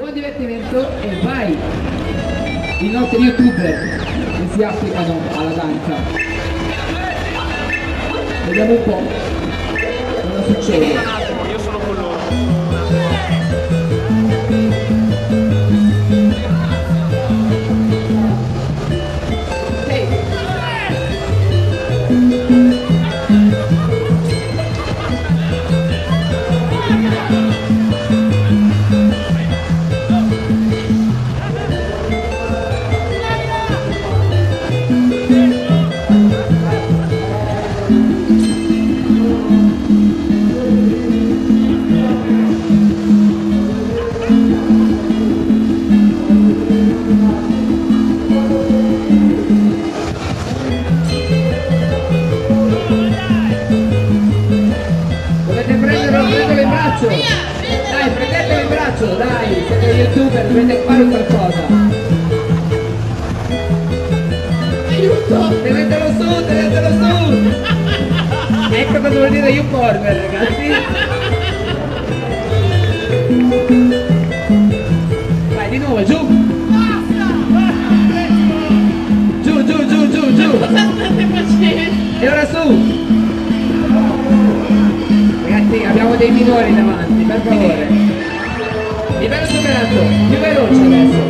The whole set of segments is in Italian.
Buon divertimento e vai! I nostri youtuber che si applicano alla danza. Vediamo un po' cosa succede. Dai, prendetelo in braccio, dai! Siete youtuber, dovete fare qualcosa! Aiuto! Tenetelo su, tenetelo su! Ecco cosa vuol dire YouPorn, ragazzi! State facendo? E ora su! Ragazzi, abbiamo dei minori davanti, per favore! Livello superato, più veloce adesso!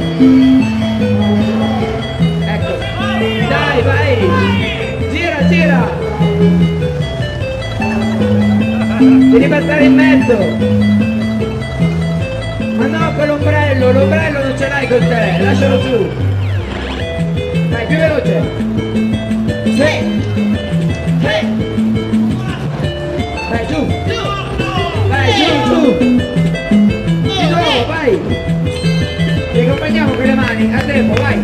Ecco! Dai, vai! Gira, gira! Devi passare in mezzo! Ma no, con l'ombrello, l'ombrello non ce l'hai con te, lascialo giù! Dai, più veloce! Vai! Ti accompagniamo con le mani, a tempo, vai!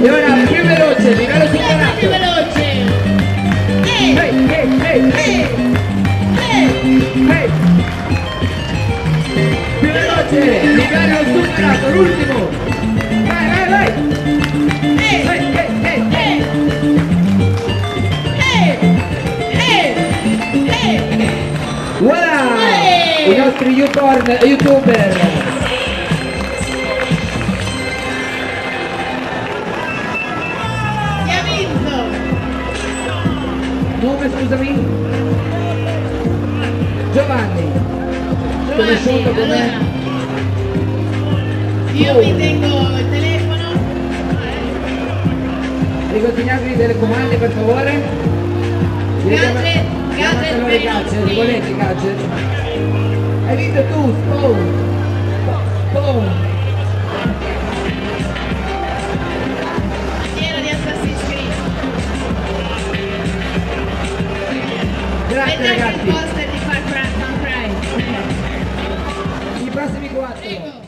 E ora più veloce, livello Più superato! veloce! Ehi, Ehi! ehi, ehi, ehi! Ehi! Ehi! Più veloce, livello superato, l'ultimo! Vai, vai, vai! I nostri youporn, youtuber! Chi ha vinto? Nome scusami? Giovanni. Conosciuto come? allora, io mi tengo il telefono. Riconsegnarvi delle comande per favore? Gadget, gadget per i nostri- gadget? I need the two stones. Stones. Grazie ragazzi. Di far cry, far cry. I prossimi quattro.